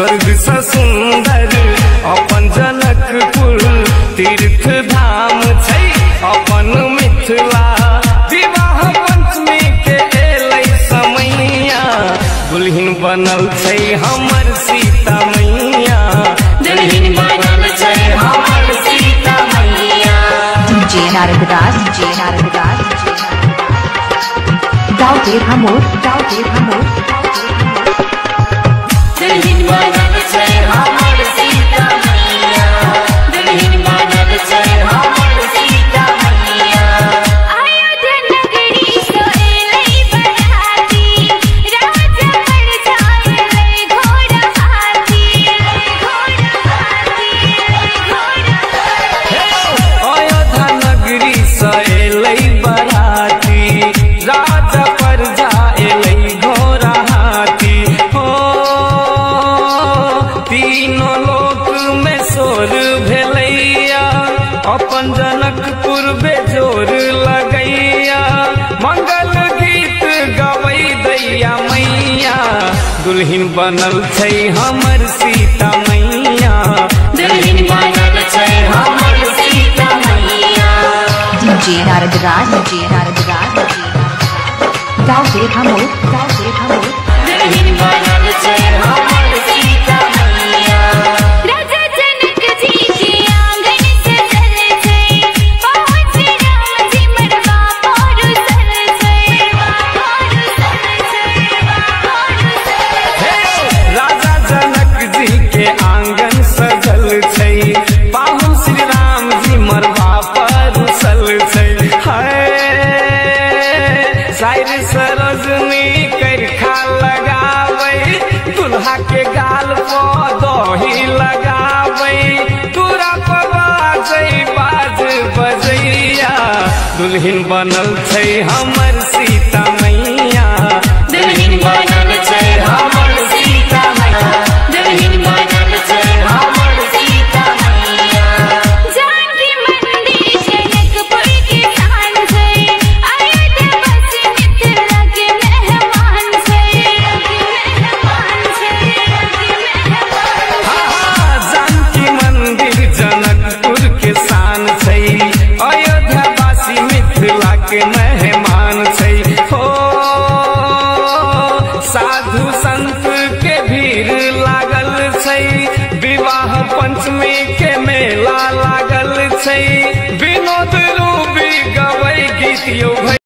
स्वर्ग से सुंदर अपन जनकपुर तीर्थ धाम छै। अपन मिथिला विवाह पंचमी के एलै समैया दुल्हन बनल छै हमर सीता मैया। दुल्हन बनल छै हमर सीता मैया। Naragadas, DJ Naragadas, DJ Naragadas. Doubt it, Hamur, doubt it, अपन जनकपुर बेजोर लगैया मंगल गीत गबै दैया मैया दुल्हन बनल छै हमर सीता मैया दुल्हन बनल छै हमर सीता मैया DJ Naragadas, DJ Naragadas, DJ Naragadas. Doubt it, Hamur, doubt it, Hamur. दुल्हन दुल्हा के गाल दही लगा पर बाज बजैया। दुल्हन बनल छै हमर सीता मैया। के मेहमान छै। हो, साधु संत के भीड़ लागल छै। विवाह पंचमी के मेला लागल छै। विनोद रूपी गबै गीत